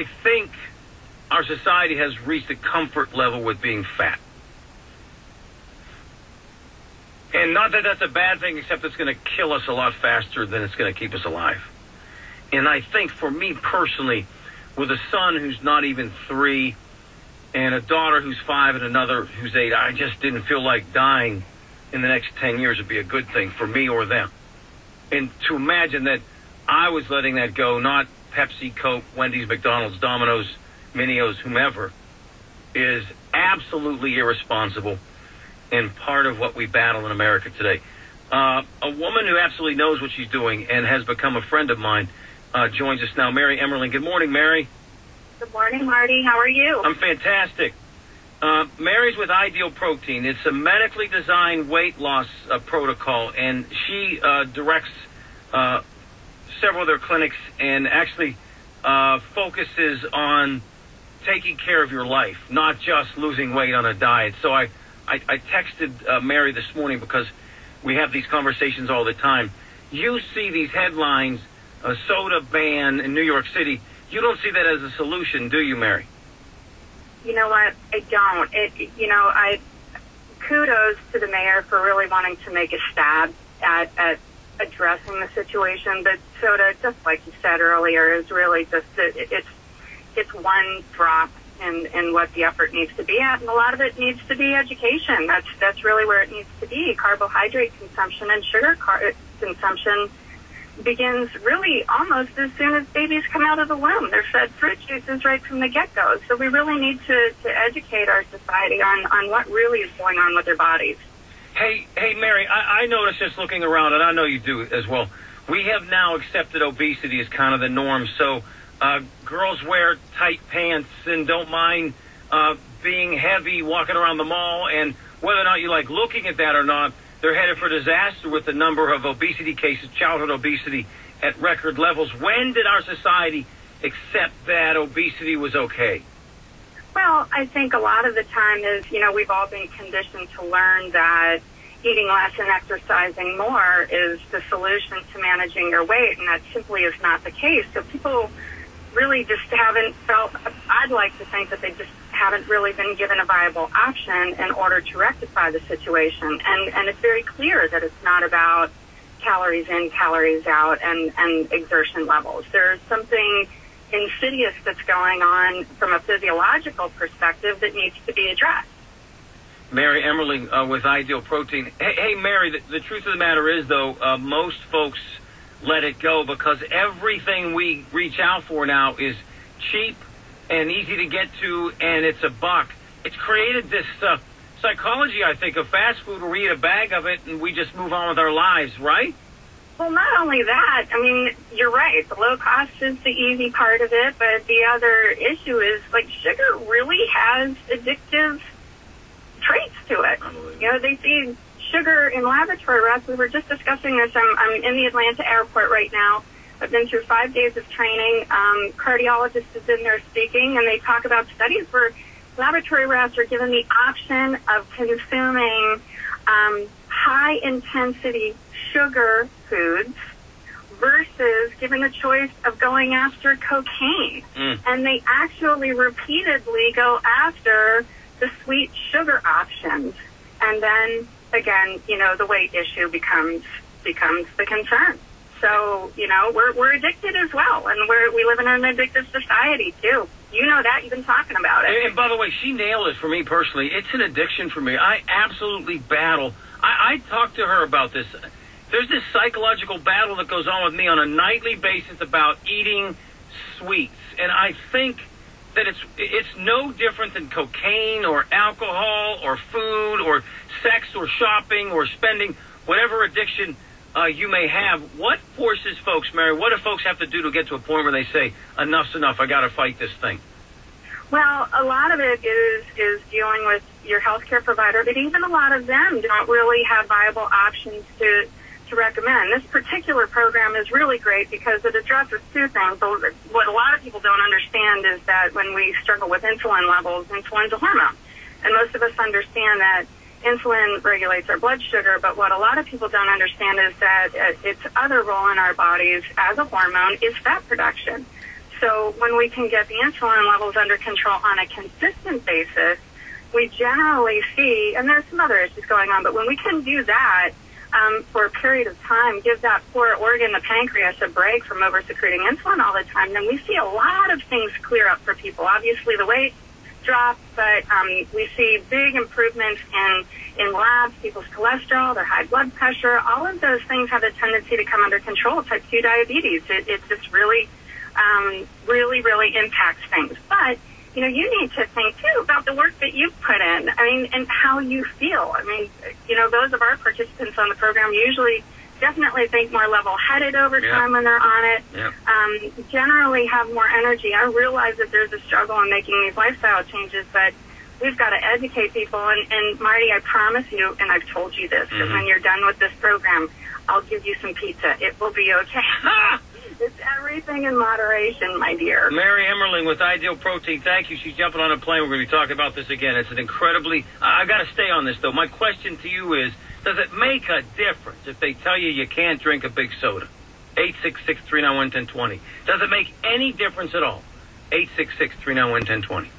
I think our society has reached a comfort level with being fat. And not that that's a bad thing, except it's going to kill us a lot faster than it's going to keep us alive. And I think for me personally, with a son who's not even three and a daughter who's five and another who's eight, I just didn't feel like dying in the next 10 years would be a good thing for me or them. And to imagine that I was letting that go, not Pepsi, Coke, Wendy's, McDonald's, Domino's, Minios, whomever, is absolutely irresponsible and part of what we battle in America today. Uh, a woman who absolutely knows what she's doing and has become a friend of mine uh, joins us now. Mary Emmerling. Good morning, Mary. Good morning, Marty. How are you? I'm fantastic. Uh, Mary's with Ideal Protein. It's a medically designed weight loss uh, protocol, and she uh, directs uh, several of their clinics and actually uh, focuses on taking care of your life, not just losing weight on a diet. So I, I, I texted uh, Mary this morning because we have these conversations all the time. You see these headlines, a soda ban in New York City. You don't see that as a solution, do you, Mary? You know what? I don't. It, you know, I kudos to the mayor for really wanting to make a stab at, at addressing the situation. But soda, just like you said earlier, is really just it, it's it's one drop in, in what the effort needs to be at, and a lot of it needs to be education. That's that's really where it needs to be. Carbohydrate consumption and sugar car- uh, consumption begins really almost as soon as babies come out of the womb. They're fed fruit juices right from the get-go. So we really need to, to educate our society on, on what really is going on with their bodies. Hey, hey, Mary, I, I noticed just looking around, and I know you do as well. We have now accepted obesity as kind of the norm. So uh, girls wear tight pants and don't mind uh, being heavy walking around the mall. And whether or not you like looking at that or not, they're headed for disaster with the number of obesity cases, childhood obesity at record levels. When did our society accept that obesity was okay? Well, I think a lot of the time is, you know, we've all been conditioned to learn that eating less and exercising more is the solution to managing your weight, and that simply is not the case. So people really just haven't felt, I'd like to think that they just haven't really been given a viable option in order to rectify the situation. And, and it's very clear that it's not about calories in, calories out, and, and exertion levels. There's something insidious that's going on from a physiological perspective that needs to be addressed. Mary Emmerling uh, with Ideal Protein. Hey, hey Mary, the, the, truth of the matter is, though, uh, most folks let it go because everything we reach out for now is cheap and easy to get to, and it's a buck. It's created this uh, psychology, I think, of fast food where we eat a bag of it and we just move on with our lives, right? Well, not only that, I mean, you're right. The low cost is the easy part of it, but the other issue is like sugar really has addictive traits to it. You know, they see sugar in laboratory rats. We were just discussing this. I'm, I'm in the Atlanta airport right now. I've been through five days of training. Um, cardiologist is in there speaking, and they talk about studies where laboratory rats are given the option of consuming um, high intensity sugar foods versus given the choice of going after cocaine. Mm. And they actually repeatedly go after the sweet sugar options. And then again, you know, the weight issue becomes becomes the concern. So, you know, we're we're addicted as well, and we're we live in an addictive society too. You know that you've been talking about it. And, and by the way, she nailed it for me personally. It's an addiction for me. I absolutely battle. I, I talked to her about this. There's this psychological battle that goes on with me on a nightly basis about eating sweets, and I think that it's it's no different than cocaine or alcohol or food or sex or shopping or spending whatever addiction uh, you may have. What forces folks, Mary? What do folks have to do to get to a point where they say enough's enough? I got to fight this thing. Well, a lot of it is is dealing with your healthcare provider, but even a lot of them don't really have viable options to to recommend. This particular program is really great because it addresses two things. What a lot of people don't understand is that when we struggle with insulin levels, insulin's a hormone. And most of us understand that insulin regulates our blood sugar, but what a lot of people don't understand is that its other role in our bodies as a hormone is fat production. so when we can get the insulin levels under control on a consistent basis, we generally see, and there's some other issues going on, but when we can do that um, for a period of time, give that poor organ, the pancreas, a break from over secreting insulin all the time, then we see a lot of things clear up for people. Obviously, the weight drops, but um, we see big improvements in in labs, people's cholesterol, their high blood pressure. All of those things have a tendency to come under control. Type 2 diabetes, it, it just really, um, really, really impacts things. But you know, you need to think too about the work that you've put in. I mean, and how you feel. I mean, you know, those of our participants on the program usually definitely think more level-headed over Yeah. time when they're on it. Yeah. Um, generally have more energy. I realize that there's a struggle in making these lifestyle changes, but we've got to educate people. And, and Marty, I promise you, and I've told you this, that Mhm. when you're done with this program, I'll give you some pizza. It will be okay. it's everything in moderation, my dear. Mary Emmerling with Ideal Protein, thank you. She's jumping on a plane. We're going to be talking about this again. It's an incredibly. I, got to stay on this though. My question to you is: Does it make a difference if they tell you you can't drink a big soda? Eight six six three nine one ten twenty. Does it make any difference at all? Eight six six three nine one ten twenty.